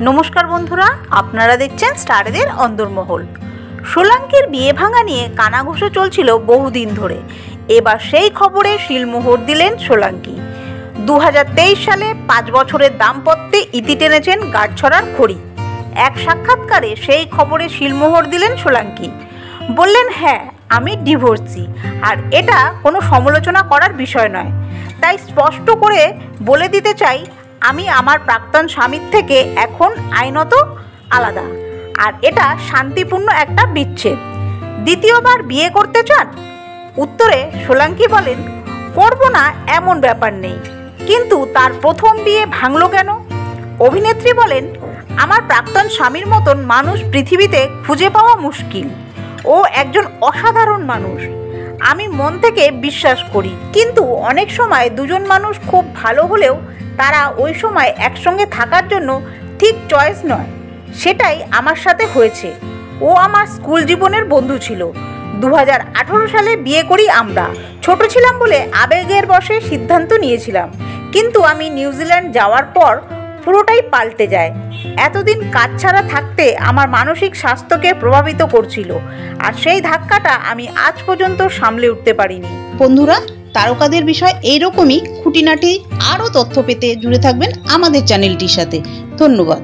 নমস্কার বন্ধুরা, আপনারা দেখছেন স্টারেদের অন্দরমহল। সোলাঙ্কির বিয়ে ভাঙা নিয়ে কানাঘুষো চলছিল বহুদিন ধরে। এবার সেই খবরে শিলমোহর দিলেন সোলাঙ্কি। দু হাজার তেইশ সালে পাঁচ বছরের দাম্পত্যে ইতি টেনেছেন গাছছড়ার খড়ি। এক সাক্ষাৎকারে সেই খবরে শিলমোহর দিলেন সোলাঙ্কি। বললেন হ্যাঁ আমি ডিভোর্সি, আর এটা কোনো সমালোচনা করার বিষয় নয়। তাই স্পষ্ট করে বলে দিতে চাই আমি আমার প্রাক্তন স্বামীর থেকে এখন আইনত আলাদা। আর এটা শান্তিপূর্ণ একটা বিচ্ছেদ। দ্বিতীয়বার বিয়ে করতে চান? উত্তরে সোলাঙ্কি বলেন, করব না, এমন ব্যাপার নেই। কিন্তু তার প্রথম বিয়ে ভাঙলো কেন? অভিনেত্রী বলেন, আমার প্রাক্তন স্বামীর মতন মানুষ পৃথিবীতে খুঁজে পাওয়া মুশকিল। ও একজন অসাধারণ মানুষ। আমি মন থেকে বিশ্বাস করি। কিন্তু অনেক সময় দুজন মানুষ খুব ভালো হলেও তারা ওই সময় একসঙ্গে থাকার জন্য ঠিক চয়েস নয়। সেটাই আমার সাথে হয়েছে। ও আমার স্কুল জীবনের বন্ধু ছিল। দু হাজার আঠারো সালে বিয়ে করি আমরা। ছোট ছিলাম বলে আবেগের বশে সিদ্ধান্ত নিয়েছিলাম। কিন্তু আমি নিউজিল্যান্ড যাওয়ার পর পুরোটাই পাল্টে যায়। এতদিন কাজ ছাড়া থাকতে আমার মানসিক স্বাস্থ্যকে প্রভাবিত করছিল। আর সেই ধাক্কাটা আমি আজ পর্যন্ত সামলে উঠতে পারিনি। বন্ধুরা তারকাদের বিষয় এইরকমই খুঁটিনাটি আরও তথ্য পেতে জুড়ে থাকবেন আমাদের চ্যানেলটির সাথে। ধন্যবাদ।